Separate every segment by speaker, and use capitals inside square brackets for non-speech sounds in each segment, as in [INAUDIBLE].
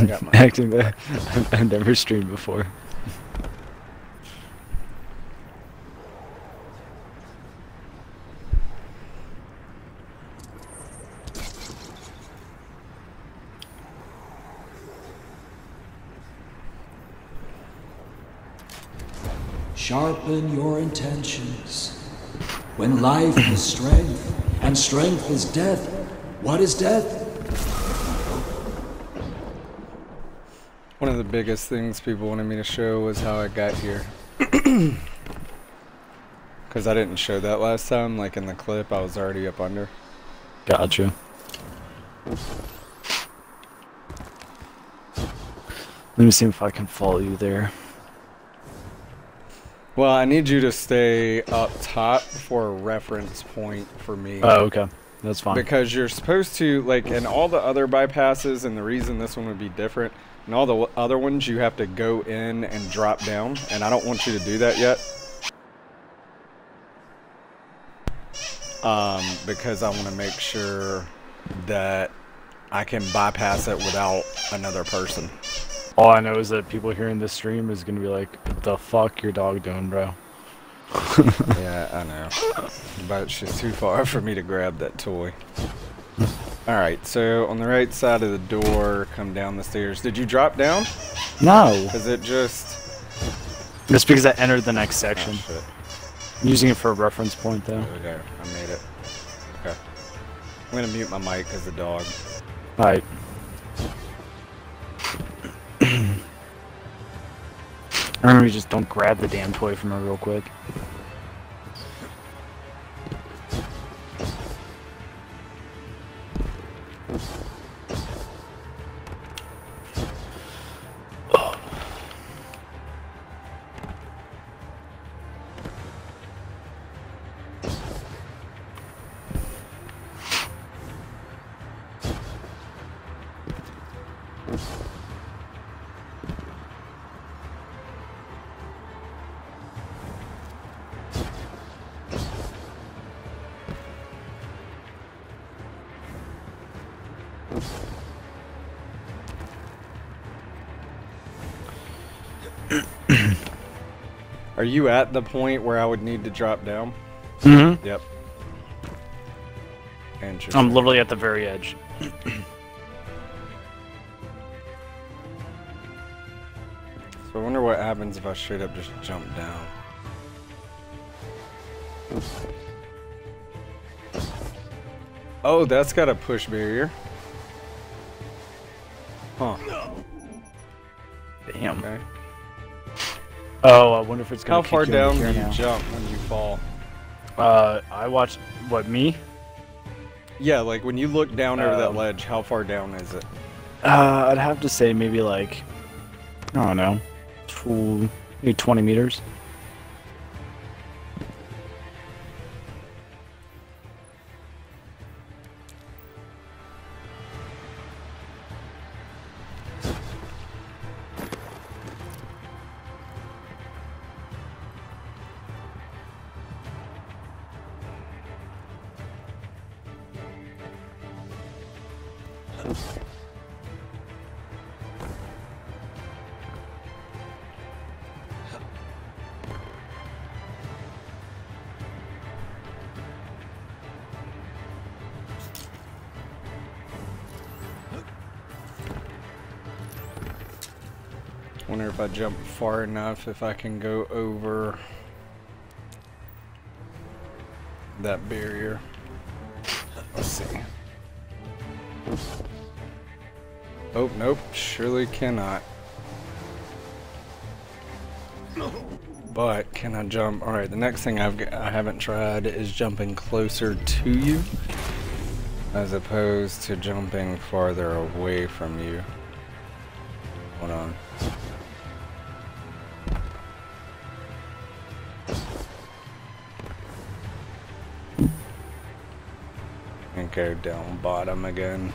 Speaker 1: I got mine.
Speaker 2: Acting that I've never streamed before.
Speaker 3: Sharpen your intentions. When life is strength, and strength is death, what is death?
Speaker 1: One of the biggest things people wanted me to show was how I got here. [COUGHS] Because I didn't show that last time, like in the clip, I was already up under.
Speaker 2: Gotcha. Let me see if I can follow you there.
Speaker 1: Well, I need you to stay up top for a reference point for me.
Speaker 2: Oh, okay. That's fine.
Speaker 1: Because you're supposed to, like, in all the other bypasses, and the reason this one would be different, in all the other ones, you have to go in and drop down, and I don't want you to do that yet. Um, because I want to make sure that I can bypass it without another person.
Speaker 2: All I know is that people hearing this stream is gonna be like, the fuck your dog doing, bro?" [LAUGHS]
Speaker 1: yeah, I know. But she's too far [LAUGHS] for me to grab that toy. Alright, so on the right side of the door, come down the stairs. Did you drop down?
Speaker 2: No.
Speaker 1: Is it just...
Speaker 2: Just because I entered the next
Speaker 1: Oh,
Speaker 2: section.
Speaker 1: shit.
Speaker 2: I'm using it for a reference point though.
Speaker 1: There we go. I made it. Okay. I'm gonna mute my mic because the dog.
Speaker 2: Alright. [CLEARS THROAT] I remember you just don't grab the damn toy from her real quick.
Speaker 1: Are you at the point where I would need to drop down?
Speaker 2: Mm-hmm.
Speaker 1: Yep. Interesting.
Speaker 2: I'm literally at the very edge. [CLEARS THROAT]
Speaker 1: So I wonder what happens if I straight up just jump down. Oh, that's got a push barrier. Huh.
Speaker 2: Damn.
Speaker 1: Okay.
Speaker 2: Oh, I wonder if it's gonna
Speaker 1: How far down do you
Speaker 2: now.
Speaker 1: jump when you fall?
Speaker 2: Uh, I watched what me?
Speaker 1: Yeah, like when you look down over that
Speaker 2: Um,
Speaker 1: ledge, how far down is it?
Speaker 2: Uh, I'd have to say maybe like I don't know, maybe 20 meters.
Speaker 1: Wonder if I jump far enough if I can go over that barrier. Let's see. Oh, nope, surely cannot. But can I jump? All right, the next thing I've I haven't tried is jumping closer to you, as opposed to jumping farther away from you. Hold on. And go down bottom again.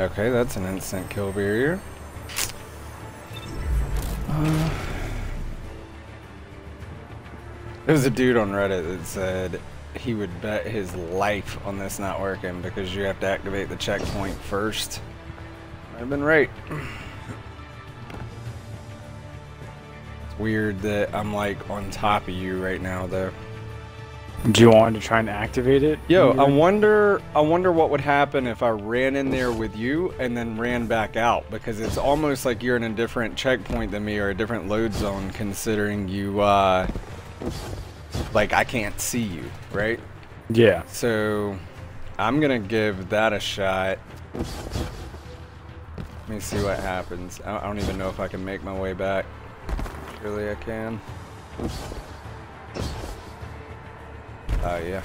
Speaker 1: Okay, that's an instant kill barrier. Uh, there was a dude on Reddit that said he would bet his life on this not working because you have to activate the checkpoint first. I've been right. It's weird that I'm like on top of you right now though.
Speaker 2: Do you want to try and activate it?
Speaker 1: Yo, I wonder I wonder what would happen if I ran in there with you and then ran back out because it's almost like you're in a different checkpoint than me or a different load zone considering you uh like I can't see you, right?
Speaker 2: Yeah.
Speaker 1: So I'm gonna give that a shot. Let me see what happens. I I don't even know if I can make my way back. Surely I can. Uh, oh yeah.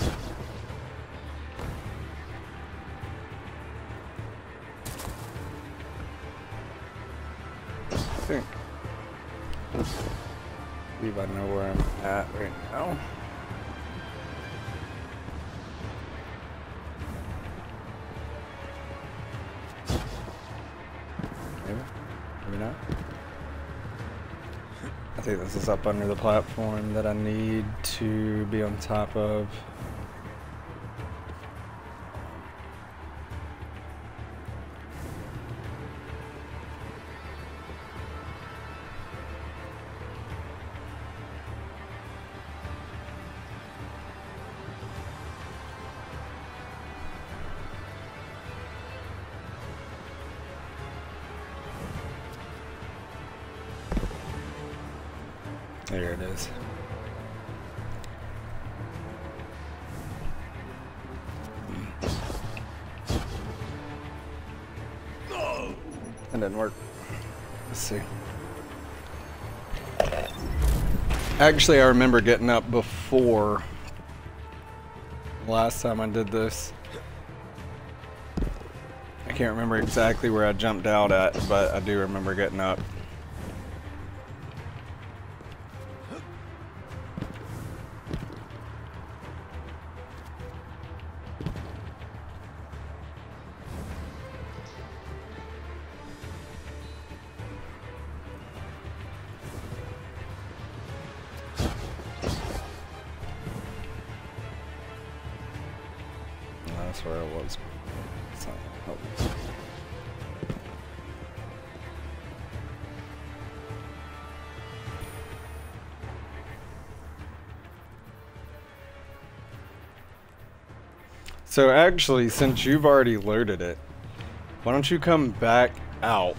Speaker 1: I think. I believe I know where I'm at right now. Maybe? Maybe not? [LAUGHS] I think this is up under the platform that I need to be on top of. There it is. Didn't work. Let's see. Actually, I remember getting up before last time I did this. I can't remember exactly where I jumped out at, but I do remember getting up. That's where I was. It's not gonna. So actually, since you've already loaded it, why don't you come back out?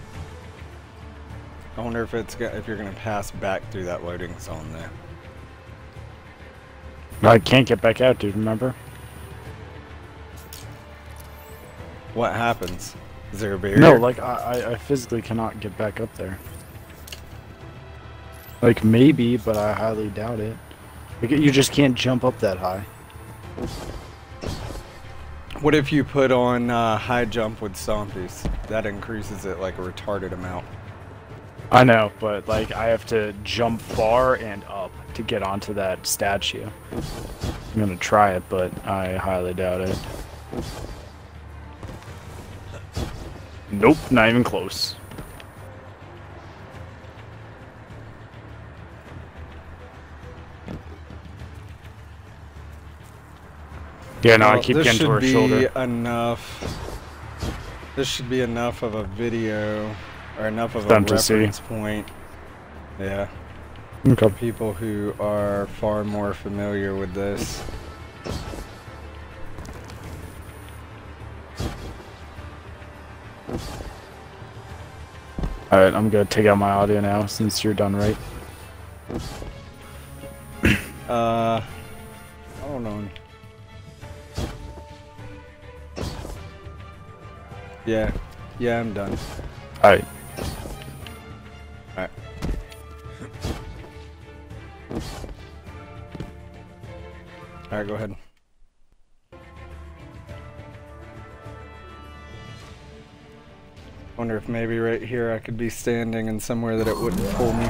Speaker 1: I wonder if it's go- if you're gonna pass back through that loading zone there.
Speaker 2: I can't get back out, dude. Remember?
Speaker 1: What happens? Is there a barrier?
Speaker 2: No, like I, I, physically cannot get back up there. Like maybe, but I highly doubt it. Like, you just can't jump up that high.
Speaker 1: What if you put on uh, high jump with Stompees? That increases it like a retarded amount.
Speaker 2: I know, but like I have to jump far and up to get onto that statue. I'm gonna try it, but I highly doubt it. Nope, not even close. Yeah, no, I keep getting to her shoulder.
Speaker 1: This should be enough. This should be enough of a video or enough of a
Speaker 2: Them see.
Speaker 1: reference point. Yeah,
Speaker 2: Okay.
Speaker 1: people who are far more familiar with this.
Speaker 2: Alright, I'm gonna take out my audio now since you're done, right? [CLEARS THROAT]
Speaker 1: Uh, I don't know. Yeah, yeah, I'm done.
Speaker 2: Alright.
Speaker 1: Alright. Alright, go ahead. Wonder if maybe right here I could be standing and somewhere that it wouldn't pull me.